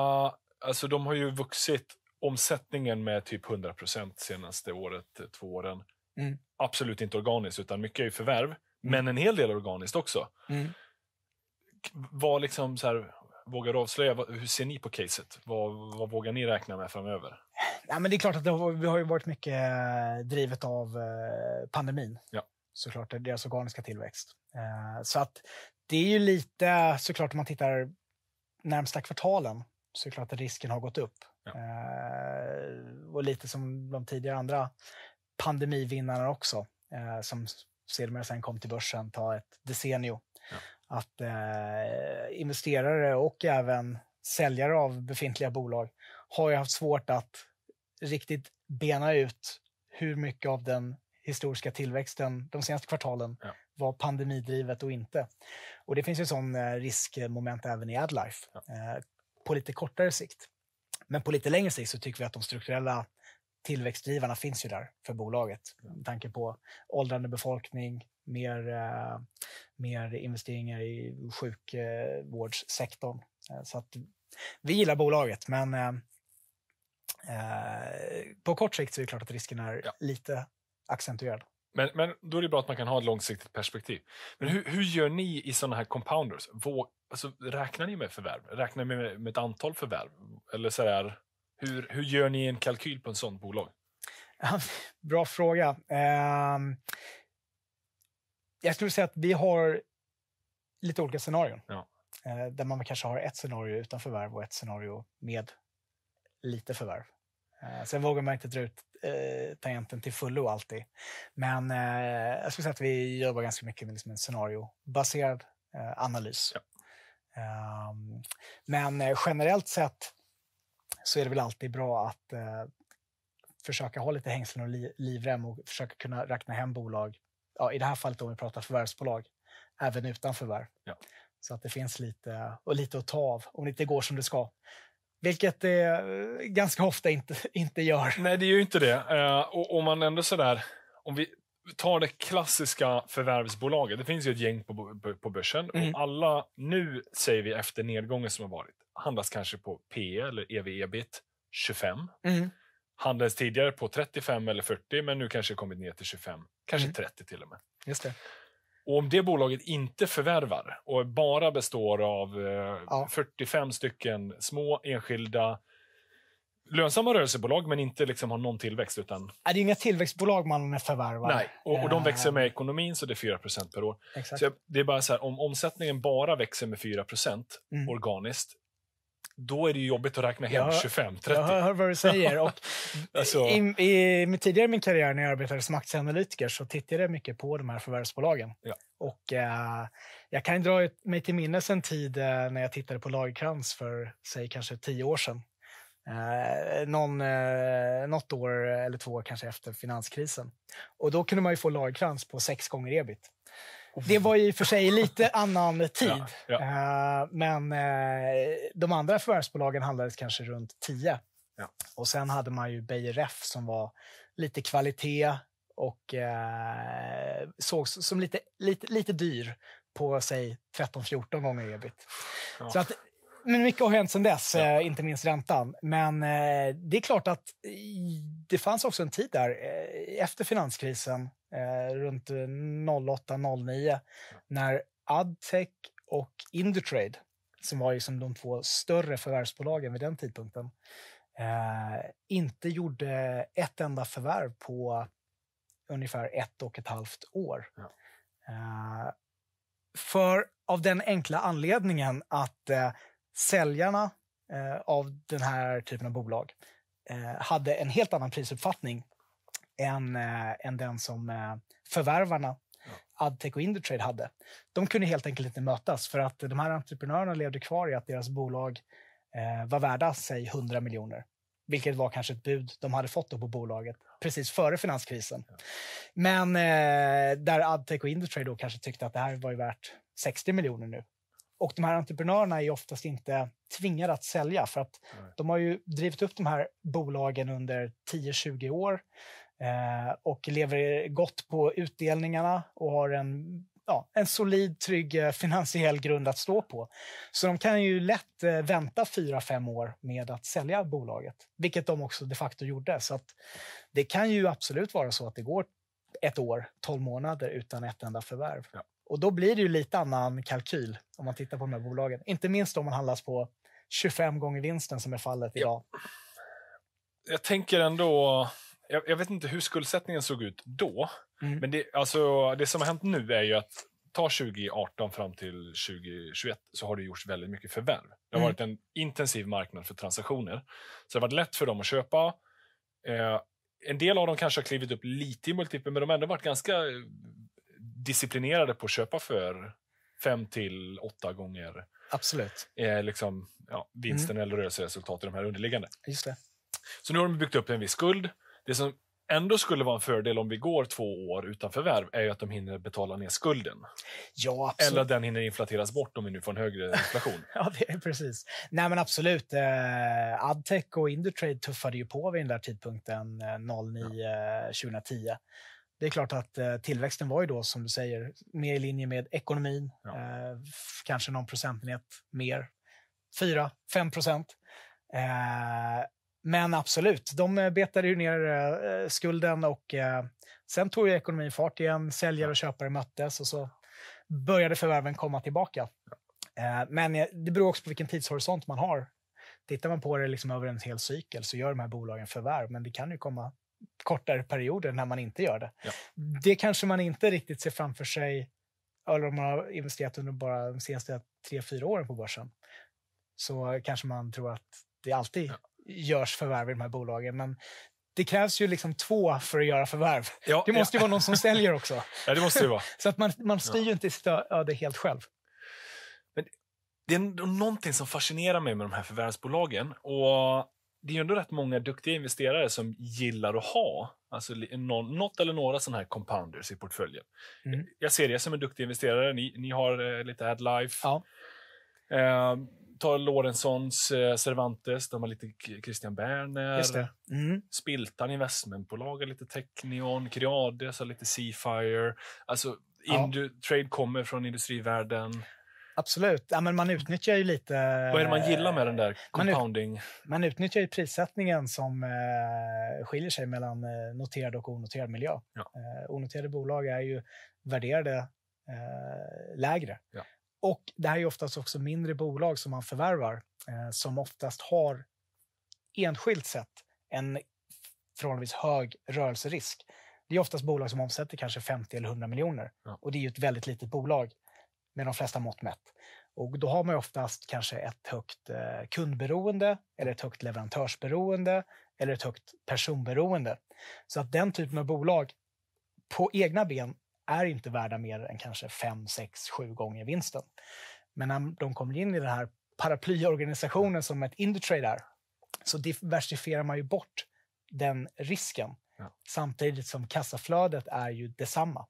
alltså de har ju vuxit omsättningen med typ 100% senaste året, eh, två åren. Mm. Absolut inte organiskt, utan mycket är förvärv, men en hel del organiskt också. Mm. Vad liksom så här, vågar du avslöja, hur ser ni på caset? Vad, vad vågar ni räkna med framöver? Ja, men det är klart att det har, vi har ju varit mycket eh, drivet av eh, pandemin. Ja. Såklart, det är deras organiska tillväxt. Eh, så att det är ju lite, såklart om man tittar närmsta kvartalen, så är det klart att risken har gått upp. Ja. Och lite som de tidigare andra pandemivinnarna också, som sedermera sen kom till börsen, ta ett decennium. Ja. Att eh, investerare och även säljare av befintliga bolag har ju haft svårt att riktigt bena ut hur mycket av den historiska tillväxten de senaste kvartalen Ja. var pandemidrivet och inte. Och det finns ju sån eh, riskmoment även i Adlife Ja. eh, på lite kortare sikt. Men på lite längre sikt så tycker vi att de strukturella tillväxtdrivarna finns ju där för bolaget. Med tanke på åldrande befolkning, mer, eh, mer investeringar i sjukvårdssektorn. Eh, så att vi gillar bolaget, men eh, eh, på kort sikt så är det klart att risken är Ja. lite accentuerad. Men, men då är det bra att man kan ha ett långsiktigt perspektiv. Men hur, hur gör ni i sådana här compounders? Vå, alltså, räknar ni med förvärv? Räknar ni med, med ett antal förvärv? Eller så hur, hur gör ni en kalkyl på en sån bolag? Bra fråga. Ehm, jag skulle säga att vi har lite olika scenarion. Ja. Eh, där man kanske har ett scenario utan förvärv och ett scenario med lite förvärv. Eh, sen vågar man inte dra ut eh, tangenten till fullo alltid. Men eh, jag skulle säga att vi jobbar ganska mycket med liksom en scenariobaserad eh, analys. Ja. Ehm, men eh, generellt sett så är det väl alltid bra att försöka ha lite hängslen och li livrem och försöka kunna räkna hem bolag. Ja, I det här fallet om vi pratar förvärvsbolag, även utan förvärv. Ja. Så att det finns lite, och lite att ta av om det inte går som det ska. Vilket det eh, ganska ofta inte, inte gör. Nej, det är ju inte det. Eh, och om man ändå sådär, om vi tar det klassiska förvärvsbolaget. Det finns ju ett gäng på, på, på börsen Mm. och alla, nu säger vi efter nedgången som har varit, handlas kanske på P eller ev-ebit 25. Handlades tidigare på 35 eller 40, men nu kanske kommit ner till 25, kanske Mm. 30 till och med. Just det. Och om det bolaget inte förvärvar och bara består av eh, Ja. 45 stycken små enskilda lönsamma rörelsebolag, men inte liksom har någon tillväxt, utan Är det är inga tillväxtbolag man förvärvar. nej. Och, och de växer Eh, med ekonomin, så det är 4% per år. Exakt. Så det är bara så här, om omsättningen bara växer med 4 Mm. organiskt, då är det jobbigt att räkna hem Jag hör- 25-30. Jag hör, vad du säger. Och Alltså- i, i, med tidigare i min karriär när jag arbetade som aktieanalytiker så tittade jag mycket på de här förvärvsbolagen. Ja. Och eh, jag kan dra mig till minnes en tid eh, när jag tittade på Lagerkrans för, säg kanske tio år sedan. Eh, någon, eh, något år eller två år kanske efter finanskrisen. Och då kunde man ju få Lagerkrans på sex gånger ebit. Det var ju i och för sig lite annan tid. Ja, ja. Eh, men eh, de andra förvärvsbolagen handlades kanske runt 10. Ja. Och sen hade man ju Beijer Ref som var lite kvalitet och eh, sågs som lite, lite, lite dyr på säg 13-14 gånger ebit. Ja. Så att, men mycket har hänt sedan dess, Ja. eh, inte minst räntan. Men eh, det är klart att i- det fanns också en tid där eh, efter finanskrisen, eh, runt 08-09, när Adtech och Indutrade, som var ju som de två större förvärvsbolagen vid den tidpunkten, eh, inte gjorde ett enda förvärv på ungefär ett och ett halvt år. Ja. Eh, för av den enkla anledningen att eh, säljarna eh, av den här typen av bolag eh, hade en helt annan prisuppfattning än, eh, än den som eh, förvärvarna, Adtech och Indutrade, hade. De kunde helt enkelt inte mötas för att de här entreprenörerna levde kvar i att deras bolag eh, var värda, säg 100 miljoner. Vilket var kanske ett bud de hade fått på bolaget precis före finanskrisen. Men eh, där Adtech och Indutrade då kanske tyckte att det här var ju värt 60 miljoner nu. Och de här entreprenörerna är oftast inte tvingade att sälja för att Nej. de har ju drivit upp de här bolagen under 10-20 år eh, och lever gott på utdelningarna och har en, ja, en solid, trygg eh, finansiell grund att stå på. Så de kan ju lätt eh, vänta 4-5 år med att sälja bolaget, vilket de också de facto gjorde. Så att det kan ju absolut vara så att det går ett år, 12 månader utan ett enda förvärv. Ja. Och då blir det ju lite annan kalkyl om man tittar på de här bolagen. Inte minst om man handlas på 25 gånger vinsten som är fallet idag. Jag tänker ändå, jag, jag vet inte hur skuldsättningen såg ut då, Mm. men det, alltså, det som har hänt nu är ju att ta 2018 fram till 2021 så har det gjorts väldigt mycket förvärv. Det har Mm. varit en intensiv marknad för transaktioner. Så det har varit lätt för dem att köpa. Eh, en del av dem kanske har klivit upp lite i multipel, men de har ändå varit ganska disciplinerade på att köpa för fem till åtta gånger Absolut. eh, liksom, ja, vinsten eller rörelseresultat i de här underliggande. Just det. Så nu har de byggt upp en viss skuld. Det som ändå skulle vara en fördel om vi går två år utan förvärv är ju att de hinner betala ner skulden. Ja, absolut. Eller att den hinner inflateras bort om vi nu får en högre inflation. Ja, det är precis. Nej, men absolut. Eh, Adtech och Indutrade tuffade ju på vid den där tidpunkten, eh, 09 eh, 2010. Det är klart att eh, tillväxten var ju då, som du säger, mer i linje med ekonomin. Ja. Eh, kanske någon procentenhet mer. 4-5 procent. Eh, men absolut, de eh, betade ju ner eh, skulden och eh, sen tog ju ekonomin fart igen. Säljare och köpare möttes och så började förvärven komma tillbaka. Eh, Men det beror också på vilken tidshorisont man har. Tittar man på det liksom över en hel cykel så gör de här bolagen förvärv, men det kan ju komma kortare perioder när man inte gör det. Ja. Det kanske man inte riktigt ser framför sig, eller om man har investerat under bara de senaste tre, fyra åren på börsen, så kanske man tror att det alltid Ja. görs förvärv i de här bolagen. Men det krävs ju liksom två för att göra förvärv. Ja, Det måste ju vara någon som säljer också. ja, det måste det vara. Så att man, man styr ju inte sitt öde helt själv. Det är någonting som fascinerar mig med de här förvärvsbolagen. Och det är ju ändå rätt många duktiga investerare som gillar att ha alltså, någon, något eller några sådana här compounders i portföljen. Mm. Jag ser er som en duktig investerare. Ni, ni har eh, lite AdLife. Ja. Eh, ta Lorentzons eh, Cervantes, de har lite Christian Berner. Just det. Mm. Spiltan investmentbolag har lite Technion, Creades har lite Seafire. Alltså, Ja. Trade kommer från industrivärlden. Absolut. Ja, men man utnyttjar ju lite... Vad är det man gillar med den där man ut- compounding? Man utnyttjar ju prissättningen som eh, skiljer sig mellan eh, noterad och onoterad miljö. Ja. Eh, onoterade bolag är ju värderade eh, lägre. Ja. Och det här är oftast också mindre bolag som man förvärvar eh, som oftast har enskilt sett en förhållandevis hög rörelserisk. Det är oftast bolag som omsätter kanske 50 eller 100 miljoner. Ja. Och det är ju ett väldigt litet bolag med de flesta mått mätt. Och då har man oftast kanske ett högt eh, kundberoende, eller ett högt leverantörsberoende, eller ett högt personberoende. Så att den typen av bolag på egna ben är inte värda mer än kanske 5, 6, 7 gånger vinsten. Men när de kommer in i den här paraplyorganisationen som ett Indutrade är, så diversifierar man ju bort den risken. Ja. Samtidigt som kassaflödet är ju detsamma.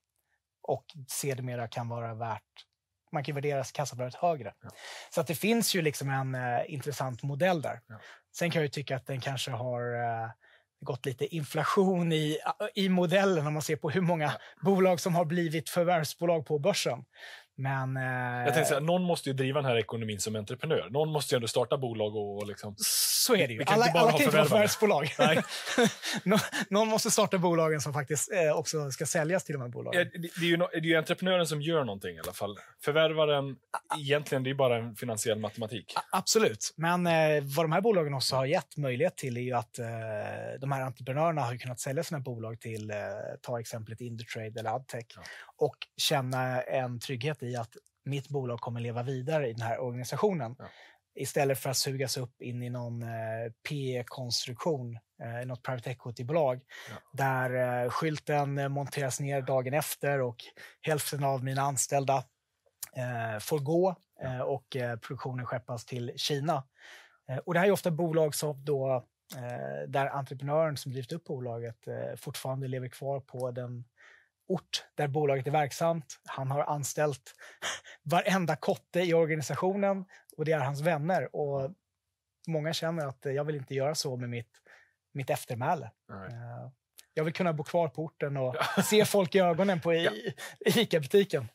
Och sedermera kan vara värt, man kan värdera kassaflödet högre. Ja. Så att det finns ju liksom en eh, intressant modell där. Ja. Sen kan jag ju tycka att den kanske har eh, gått lite inflation i, i modellen om man ser på hur många bolag som har blivit förvärvsbolag på börsen. Men... Eh, Jag tänkte säga, någon måste ju driva den här ekonomin som entreprenör. Någon måste ju ändå starta bolag och och liksom... Så är det ju. Alla, inte bara alla kan inte vara förvärvsbolag. Någon måste starta bolagen som faktiskt eh, också ska säljas till de här bolagen. Det det är, ju, no- det är ju entreprenören som gör någonting i alla fall. Förvärvaren, egentligen, det är bara en finansiell matematik. A- Absolut, men eh, vad de här bolagen också har gett möjlighet till är ju att eh, de här entreprenörerna har kunnat sälja sina bolag till, eh, ta exemplet Indutrade eller Adtech, Ja. och känna en trygghet i att mitt bolag kommer leva vidare i den här organisationen. Ja. Istället för att sugas upp in i någon eh, PE-konstruktion, eh, något private equity-bolag, Ja. där eh, skylten monteras ner dagen efter och hälften av mina anställda eh, får gå eh, och eh, produktionen skeppas till Kina. Eh, och det här är ofta bolag som då, där entreprenören som drivit upp bolaget fortfarande lever kvar på den ort där bolaget är verksamt. Han har anställt varenda kotte i organisationen och det är hans vänner. Och många känner att jag vill inte göra så med mitt, mitt eftermäle. Nej. Eh, Jag vill kunna bo kvar på orten och se folk i ögonen på i, i ICA-butiken.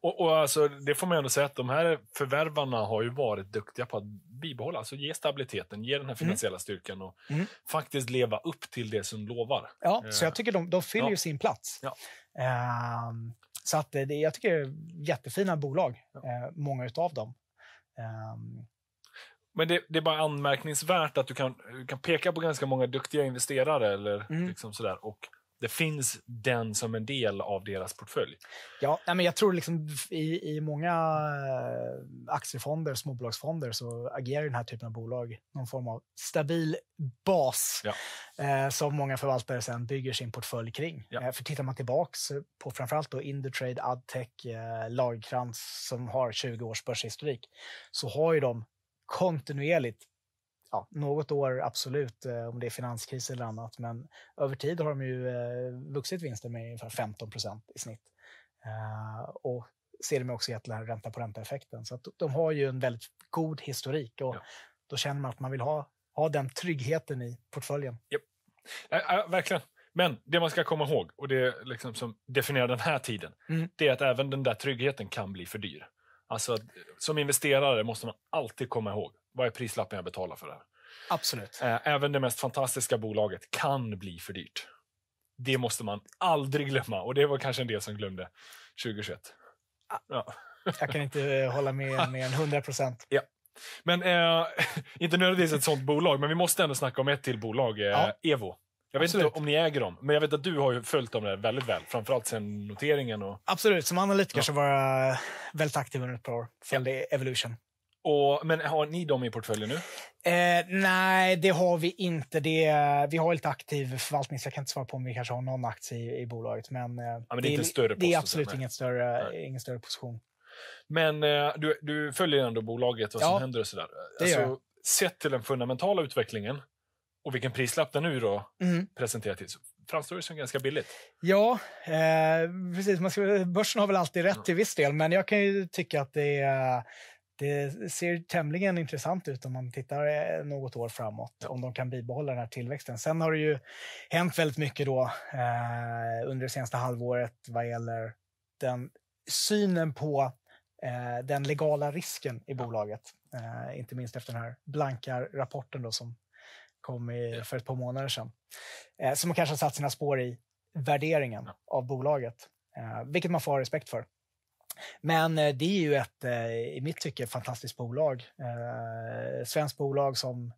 Och, och alltså, det får man ändå säga att de här förvärvarna har ju varit duktiga på att bibehålla, alltså ge stabiliteten, ge den här finansiella styrkan och Mm. faktiskt leva upp till det som lovar. Ja, Eh, så jag tycker de, de fyller ja. ju sin plats. Ja. Ehm, så att det, jag tycker det är jättefina bolag, Ja. eh, många utav dem. Ehm, Men det, det är bara anmärkningsvärt att du kan, du kan peka på ganska många duktiga investerare eller Mm. liksom sådär, och Det finns den som en del av deras portfölj. Ja, men jag tror liksom i, i många eh, aktiefonder, småbolagsfonder, så agerar den här typen av bolag någon form av stabil bas Ja. eh, som många förvaltare sen bygger sin portfölj kring. Ja. Eh, för tittar man tillbaks på framförallt då Indutrade, Adtech, eh, Lagercrantz som har 20 års börshistorik, så har ju de kontinuerligt Ja, något år absolut, eh, om det är finanskris eller annat, men över tid har de ju eh, vuxit vinsten med ungefär 15 procent i snitt. Eh, och ser de också gett den här ränta på ränta-effekten. Så de har ju en väldigt god historik och Ja. då känner man att man vill ha, ha den tryggheten i portföljen. Äh, äh, verkligen. Men det man ska komma ihåg, och det liksom som definierar den här tiden, Mm. det är att även den där tryggheten kan bli för dyr. Alltså, som investerare måste man alltid komma ihåg, vad är prislappen jag betalar för det här? Absolut. Eh, Även det mest fantastiska bolaget kan bli för dyrt. Det måste man aldrig glömma, och det var kanske en del som glömde 2021. Ja. Jag kan inte eh, hålla med mer än 100 procent. Men eh, inte nödvändigtvis ett sånt bolag, men vi måste ändå snacka om ett till bolag, eh, Ja. Evo. Jag vet Absolut. inte om ni äger dem, men jag vet att du har följt dem där väldigt väl, framförallt sen noteringen. Och, Absolut, som analytiker Ja. så var jag väldigt aktiv under ett par år. Följde Evolution. Och, men har ni dem i portföljen nu? Eh, nej, det har vi inte. Det, vi har lite aktiv förvaltning, så jag kan inte svara på om vi kanske har någon aktie i, i bolaget. Men, eh, men det är inte en större det är absolut inget större, Nej. ingen större position. Men eh, du, du följer ändå bolaget, vad som Ja, händer och sådär. det Alltså, sett till den fundamentala utvecklingen och vilken prislapp den nu då Mm. presenterar till, framstår det som ganska billigt. Ja, eh, precis. Man ska, börsen har väl alltid rätt Ja. till viss del, men jag kan ju tycka att det, är- det ser tämligen intressant ut om man tittar eh, något år framåt, Ja. om de kan bibehålla den här tillväxten. Sen har det ju hänt väldigt mycket då eh, under det senaste halvåret vad gäller den synen på eh, den legala risken i bolaget. Eh, inte minst efter den här blanka rapporten då som kom i, för ett par månader sedan. Eh, som kanske har satt sina spår i värderingen Ja. av bolaget, eh, vilket man får ha respekt för. Men eh, det är ju ett, eh, i mitt tycke, fantastiskt bolag. Eh, svenskt bolag som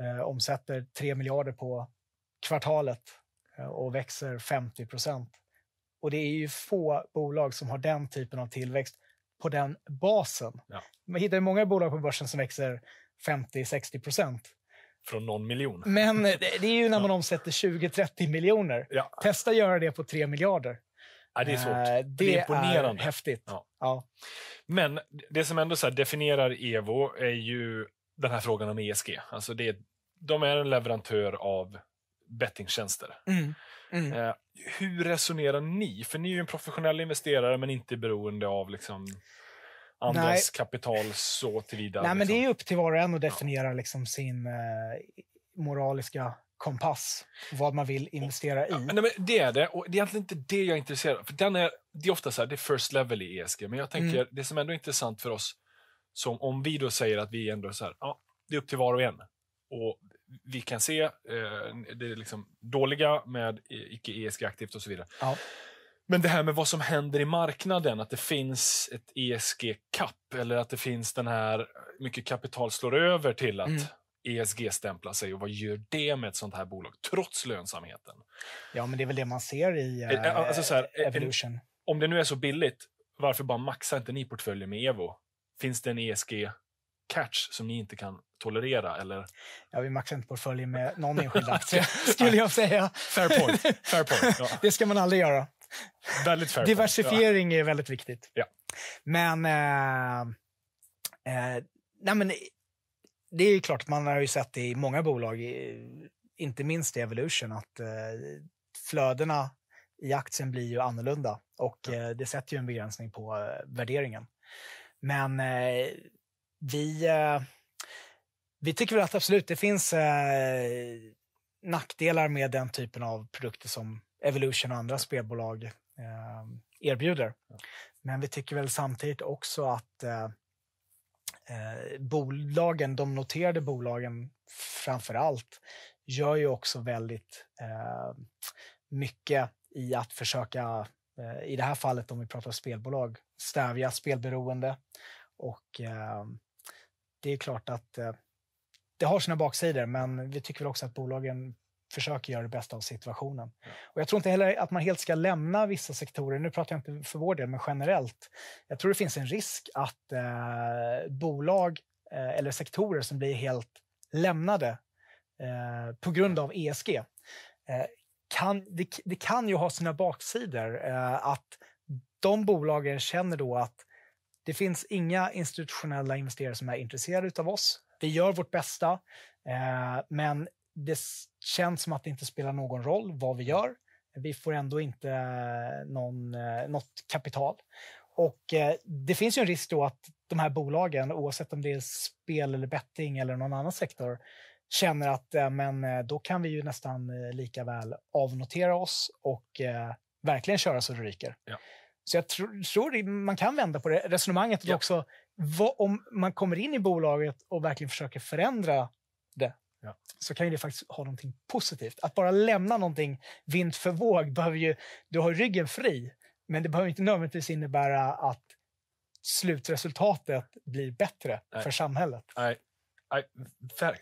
eh, omsätter 3 miljarder på kvartalet eh, och växer 50 procent. Och det är ju få bolag som har den typen av tillväxt på den basen. Ja. Man hittar många bolag på börsen som växer 50-60 procent. Från någon miljon. Men det, är ju när man omsätter 20-30 miljoner. Ja, Testa göra det på 3 miljarder. Ja, det är svårt. Eh, det det är imponerande. är häftigt. Ja. Ja. Men det som ändå så definierar Evo är ju den här frågan om ESG. Alltså det, de är en leverantör av bettingtjänster. Mm. Mm. Eh, hur resonerar ni? För ni är ju en professionell investerare men inte beroende av liksom andras Nej. kapital så tillvida. Nej, men liksom. det är upp till var och en att definiera liksom sin eh, moraliska kompass. Vad man vill investera i. Ja, nej, men det är det, och det är egentligen inte det jag är intresserad av. För den är, det är ofta så här, det är first level i ESG, men jag tänker, Mm. det som ändå är intressant för oss, som om vi då säger att vi ändå så här, ja, det är upp till var och en. Och vi kan se eh, det är liksom dåliga med icke ESG-aktivt och så vidare. Ja. Men det här med vad som händer i marknaden, att det finns ett ESG-kapp eller att det finns den här, mycket kapital slår över till att Mm. ESG-stämpla sig och vad gör det med ett sånt här bolag, trots lönsamheten? Ja, men det är väl det man ser i eh, Eh, alltså så här, en- Evolution. om det nu är så billigt, varför bara maxar inte ni portföljen med Evo? Finns det en ESG-catch som ni inte kan tolerera? Eller? Ja, vi maxar inte portföljen med någon enskild aktie, skulle jag säga. Fair point. Fair point. Ja, Det ska man aldrig göra. väldigt fair Diversifiering är väldigt viktigt. Ja. Men, eh, eh, nej men det är ju klart, man har ju sett det i många bolag, inte minst i Evolution, att eh, flödena i aktien blir ju annorlunda och eh, det sätter ju en begränsning på eh, värderingen. Men vi, vi tycker väl att absolut det finns nackdelar med den typen av produkter som Evolution och andra spelbolag erbjuder. Men vi tycker väl samtidigt också att eh, bolagen, de noterade bolagen framför allt, gör ju också väldigt eh, mycket i att försöka, eh, i det här fallet om vi pratar spelbolag, stävja spelberoende. Och eh, det är klart att eh, det har sina baksidor, men vi tycker väl också att bolagen försöker göra det bästa av situationen. Och Jag tror inte heller att man helt ska lämna vissa sektorer. Nu pratar jag inte för vår del, men generellt. Jag tror det finns en risk att eh, bolag eh, eller sektorer som blir helt lämnade eh, på grund av ESG. Eh, kan, det, det, kan ju ha sina baksidor. Eh, att de bolagen känner då att det finns inga institutionella investerare som är intresserade av oss. Vi gör vårt bästa, eh, men det känns som att det inte spelar någon roll vad vi gör. Vi får ändå inte någon, eh, något kapital. Och eh, det finns ju en risk då att de här bolagen, oavsett om det är spel eller betting eller någon annan sektor, känner att eh, men eh, då kan vi ju nästan eh, lika väl avnotera oss och verkligen köra så det ryker. Ja. Så jag tr tror man kan vända på det resonemanget ja. också. Vad, om man kommer in i bolaget och verkligen försöker förändra det, ja. så kan ju det faktiskt ha någonting positivt. Att bara lämna någonting vind för våg behöver ju, du har ryggen fri, men det behöver inte nödvändigtvis innebära att slutresultatet blir bättre Nej. för samhället. Nej, Nej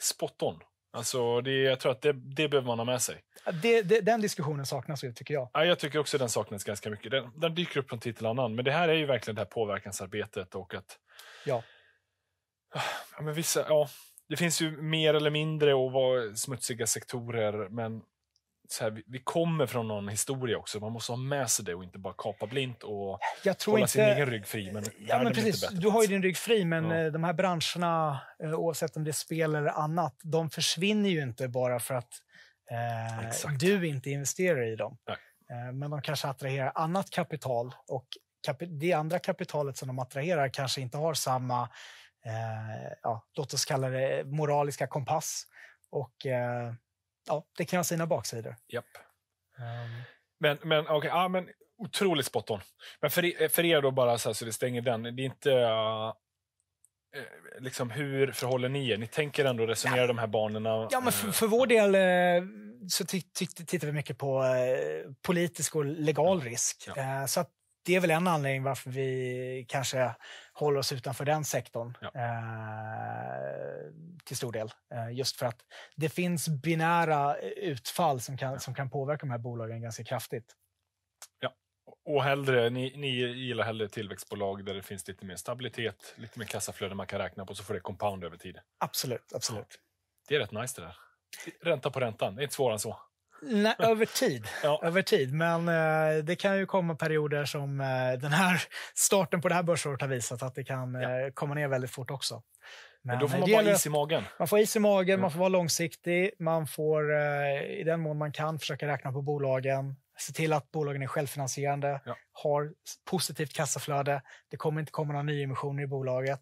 spot on. Alltså, det, jag tror att det, det behöver man ha med sig. Det, det, den diskussionen saknas ju, tycker jag. Ja, jag tycker också den saknas ganska mycket. Den, den dyker upp från tid till annan. Men det här är ju verkligen det här påverkansarbetet och att... Ja. ja men vissa, ja, det finns ju mer eller mindre och smutsiga sektorer, men så här, vi, vi, kommer från någon historia också. Man måste ha med sig det och inte bara kapa blint och jag tror hålla inte... sin egen rygg fri. Men ja, men precis, du har ju din rygg fri, men ja. Eh, de här branscherna, eh, oavsett om det är spel eller annat, de försvinner ju inte bara för att eh, du inte investerar i dem. Eh, men de kanske attraherar annat kapital och kapi det andra kapitalet som de attraherar kanske inte har samma, eh, ja, låt oss kalla det moraliska kompass. Och eh, ja, det kan ha sina baksidor. Japp. Um. Men, men okej, okay, ja, men otroligt spot on. Men för, för er då bara så, här, så det stänger den, det är inte... Uh, liksom, hur förhåller ni er? Ni tänker ändå resonera ja. de här banorna? Ja, men för, för vår del uh, så tittar vi mycket på politisk och legal risk. Ja. så att det är väl en anledning varför vi kanske håller oss utanför den sektorn ja. eh, till stor del. Eh, just för att det finns binära utfall som kan, ja. som kan påverka de här bolagen ganska kraftigt. Ja, och hellre, ni, ni gillar hellre tillväxtbolag där det finns lite mer stabilitet, lite mer kassaflöde man kan räkna på, så får det compound över tid. Absolut, absolut. Det är rätt nice det där. Ränta på räntan, det är inte svårare än så. Nej, över tid. Ja. över tid. Men eh, det kan ju komma perioder som eh, den här starten på det här börsåret har visat att det kan ja. eh, komma ner väldigt fort också. Men, Men då får man bara is i magen. Man får is i magen, man får vara långsiktig, man får eh, i den mån man kan försöka räkna på bolagen, se till att bolagen är självfinansierande, har positivt kassaflöde, det kommer inte komma några nyemissioner i bolaget.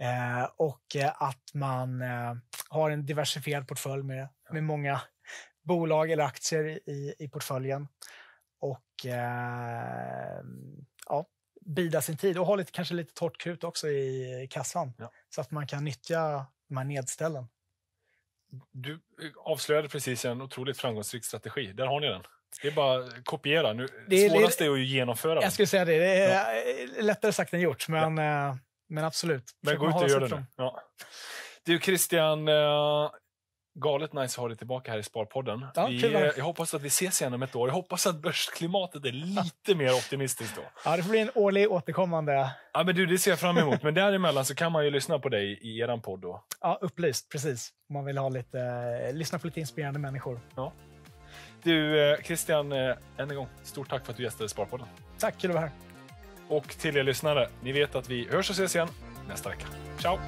Eh, och eh, att man eh, har en diversifierad portfölj med, med många bolag eller aktier i, i portföljen. Och eh, ja, bida sin tid och ha lite, kanske lite torrt krut också i kassan ja. så att man kan nyttja de här nedställen. Du avslöjade precis en otroligt framgångsrik strategi. Där har ni den. Det är bara att kopiera. Nu, det är, svåraste är att genomföra Jag skulle säga det. Det är ja. lättare sagt än gjort, men, ja. Eh, men absolut. Men gå ut och gör det nu. Ja. Du Christian, eh, Galet nice att ha dig tillbaka här i Sparpodden. Ja, vi, eh, jag hoppas att vi ses igen om ett år. Jag hoppas att börsklimatet är lite mer optimistiskt då. Ja, det får bli en årlig återkommande... Ja, men du, det ser jag fram emot. Men däremellan så kan man ju lyssna på dig i eran podd då. Ja, upplyst. Precis. Om man vill ha lite, eh, lyssna på lite inspirerande människor. Ja. Du, eh, Christian, än en gång, stort tack för att du gästade Sparpodden. Tack, kul att vara här. Och till er lyssnare, ni vet att vi hörs och ses igen nästa vecka. Ciao!